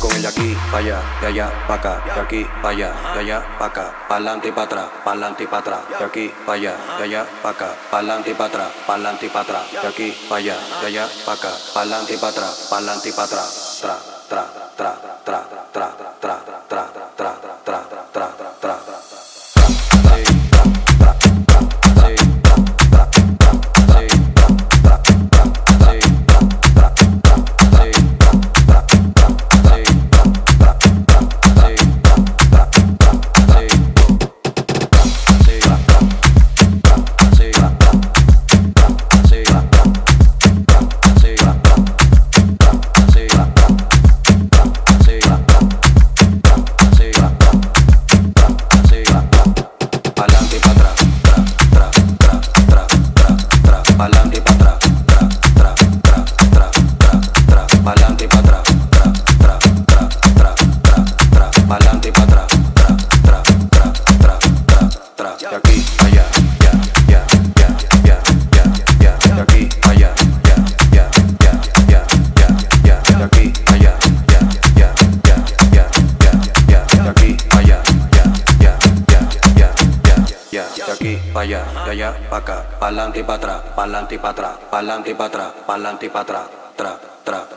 comienza con el de aquí, pa' allá, de allá, pa' acá, de aquí, pa' allá, de allá, pa' acá, pa'lante y pa' atrás, pa'lante y pa' atrás, de aquí, pa' allá, de allá, pa' acá, pa'lante y pa' atrás, pa'lante y pa' atrás, de aquí, pa' allá, de allá, pa' acá, pa'lante y pa' atrás, pa'lante y pa' atrás, tra, tra, tra, palanca. paya daya paka palanti patra palanti patra palanti patra palanti patra tra tra.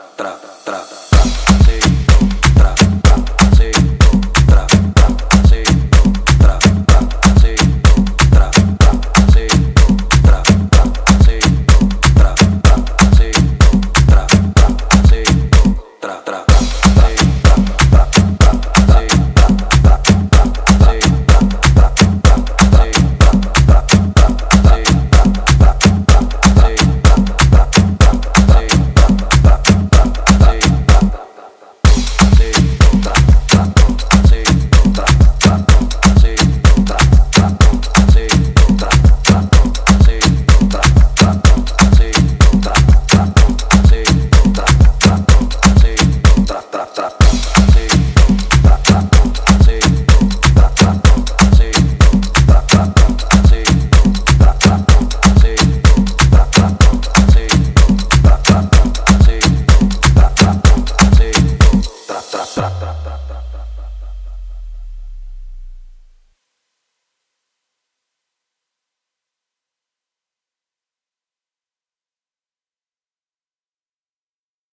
tra, tra, tra.